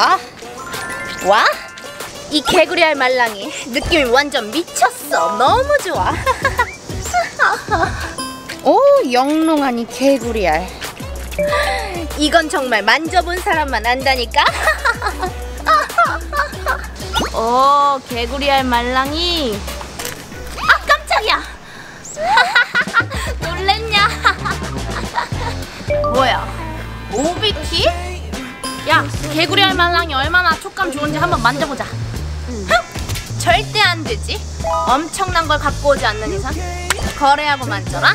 아, 와? 이 개구리 알 말랑이 느낌이 완전 미쳤어. 너무 좋아. 오, 영롱한 이 개구리 알. 이건 정말 만져본 사람만 안다니까. 오, 개구리 알 말랑이. 아, 깜짝이야. 놀랬냐? 뭐야? 오비키? 야, 개구리 알 말랑이 얼마나 촉감 좋은지 한번 만져보자. 흥! 절대 안 되지. 엄청난 걸 갖고 오지 않는 이상 거래하고 만져라.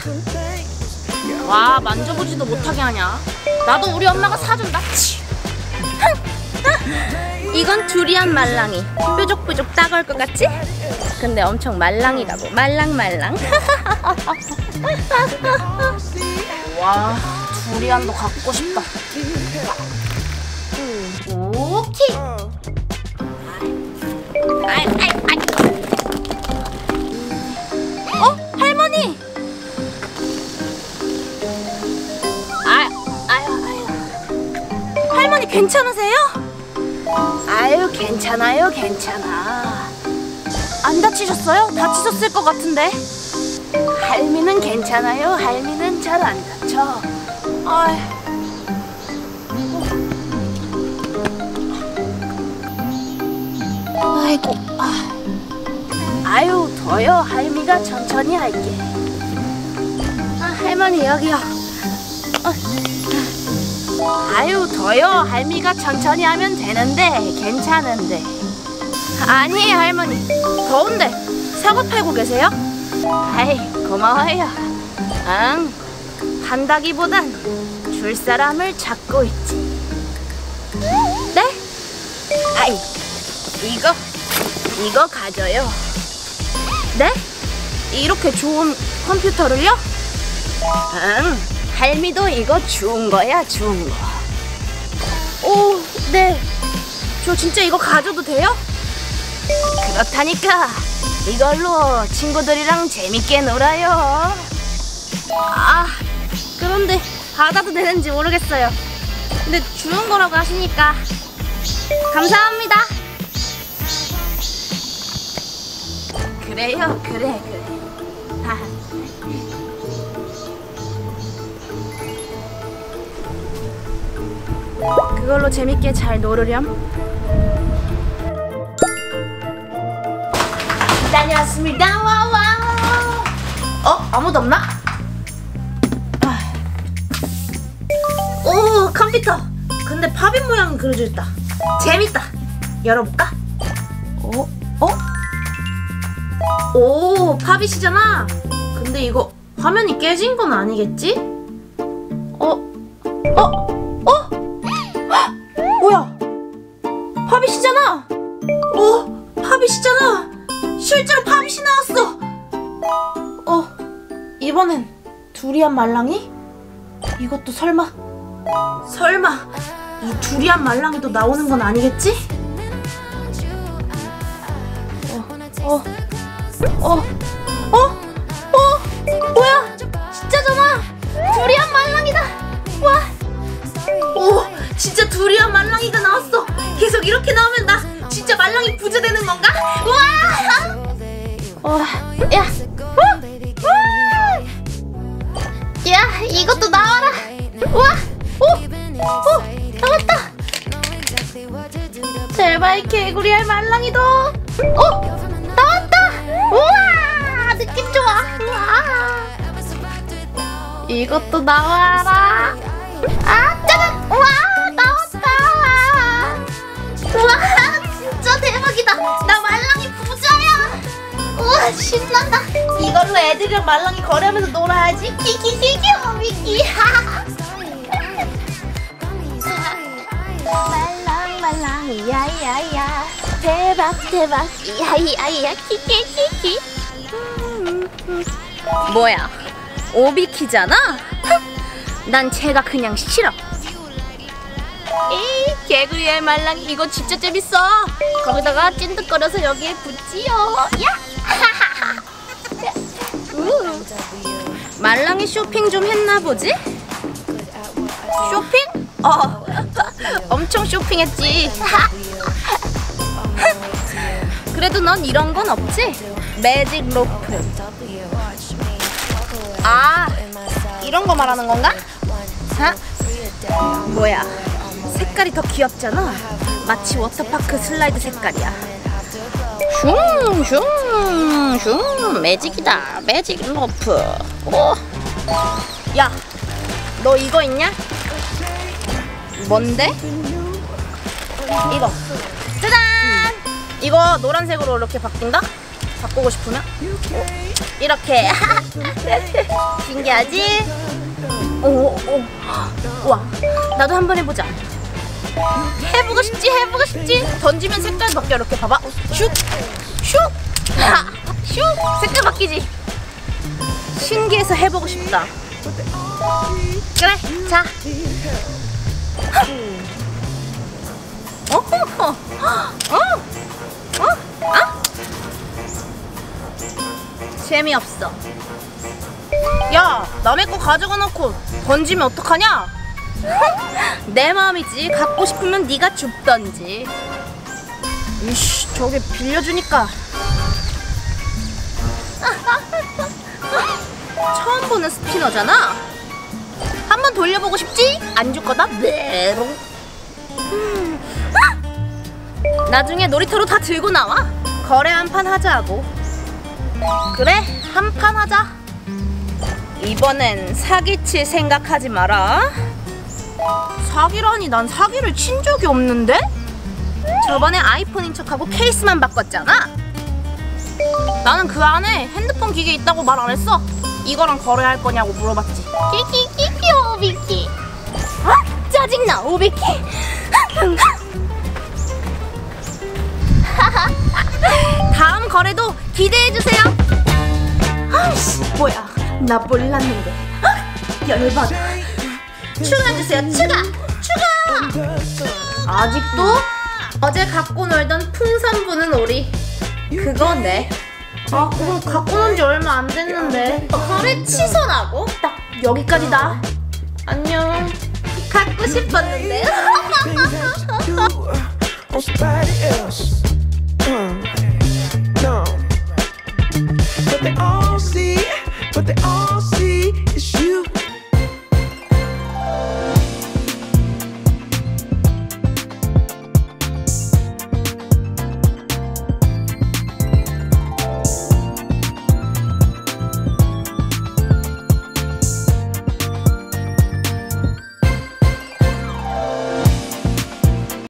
와, 만져보지도 못하게 하냐. 나도 우리 엄마가 사준다. 이건 두리안 말랑이. 뾰족뾰족 따가울 것 같지? 근데 엄청 말랑이라고. 말랑말랑. 와, 두리안도 갖고 싶다. 괜찮으세요? 아유, 괜찮아요, 괜찮아. 안 다치셨어요? 다치셨을 것 같은데. 할미는 괜찮아요. 할미는 잘 안 다쳐. 아이. 아이고. 아. 아유, 더요. 할미가 천천히 할게. 아, 할머니 여기요. 어. 아유, 더요. 할미가 천천히 하면 되는데 괜찮은데. 아니에요, 할머니. 더운데 사과 팔고 계세요? 아이, 고마워요. 응, 판다기보단 줄 사람을 찾고 있지. 네? 아이, 이거, 이거 가져요. 네? 이렇게 좋은 컴퓨터를요? 응, 할미도 이거 좋은 거야, 좋은 거. 오, 네. 저 진짜 이거 가져도 돼요? 그렇다니까 이걸로 친구들이랑 재밌게 놀아요. 아, 그런데 받아도 되는지 모르겠어요. 근데 주는 거라고 하시니까 감사합니다. 그래요, 그래, 그래. 그걸로 재밌게 잘 놀으렴. 다녀왔습니다. 와와. 어? 아무도 없나? 아. 오 컴퓨터. 근데 파빈 모양 그려져 있다. 재밌다. 열어볼까? 어? 어? 오 파빗이잖아. 근데 이거 화면이 깨진 건 아니겠지? 이번엔 두리안 말랑이? 이것도 설마? 설마 이 두리안 말랑이도 나오는 건 아니겠지? 어, 어, 어, 어, 어, 뭐야? 진짜잖아. 두리안 말랑이다. 와, 오, 진짜 두리안 말랑이가 나왔어. 제발 개구리알 말랑이도. 어, 나왔다. 우와, 느낌 좋아. 우와. 이것도 나와라. 아, 짜잔. 우와, 나왔다. 우와, 진짜 대박이다. 나 말랑이 부자야. 우와, 신난다. 이걸로 애들이랑 말랑이 거래하면서 놀아야지. 키키키키, 미키. 말랑 말 랑 야야야. 대박 대박. 야야야 키키키키. 뭐야? 오비키잖아? 난 쟤가 그냥 싫어. 에이 개구리 알 말랑 이거 진짜 재밌어. 거기다가 찐득거려서 여기에 붙지요. 야! 우. 말랑이 쇼핑 좀 했나 보지? 쇼핑? 어 엄청 쇼핑했지. 그래도 넌 이런 건 없지? 매직 로프. 아, 이런 거 말하는 건가? 하? 뭐야? 색깔이 더 귀엽잖아. 마치 워터파크 슬라이드 색깔이야. 슝 슝 슝 매직이다 매직 로프. 오. 야, 너 이거 있냐? 뭔데? 이거. 짜잔! 이거 노란색으로 이렇게 바꾼다? 바꾸고 싶으면? 어, 이렇게. 신기하지? 오, 오. 와, 나도 한번 해보자. 해보고 싶지, 해보고 싶지. 던지면 색깔 바뀌어, 이렇게 봐봐. 슉! 슉! 하, 슉! 색깔 바뀌지? 신기해서 해보고 싶다. 그래, 자. 어? 어? 어? 어? 아? 재미없어. 야, 남의 거 가져가 놓고 던지면 어떡하냐? 내 마음이지. 갖고 싶으면 네가 줍던지. 이씨, 저게 빌려주니까. 처음 보는 스피너잖아. 한번 돌려보고 싶지? 안 줄 거다. 네로. 음. 아! 나중에 놀이터로 다 들고 나와. 거래 한 판 하자고. 그래, 한 판 하자. 이번엔 사기칠 생각하지 마라. 사기라니, 난 사기를 친 적이 없는데? 저번에 아이폰인 척하고 케이스만 바꿨잖아. 나는 그 안에 핸드폰 기계 있다고 말 안 했어. 이거랑 거래할 거냐고 물어봤지. 끼끼 오비키. 아 짜증나 오비키. 다음 거래도 기대해 주세요. 아씨 뭐야 나 몰랐는데. 아, 열받아. 추가 주세요 추가 추가. 아직도 어제 갖고 놀던 풍선 부는 오리. 그거네. 아, 그건 갖고 논 지 얼마 안 됐는데. 거래 취소라고? 딱 여기까지다. 안녕. 갖고 싶었는데.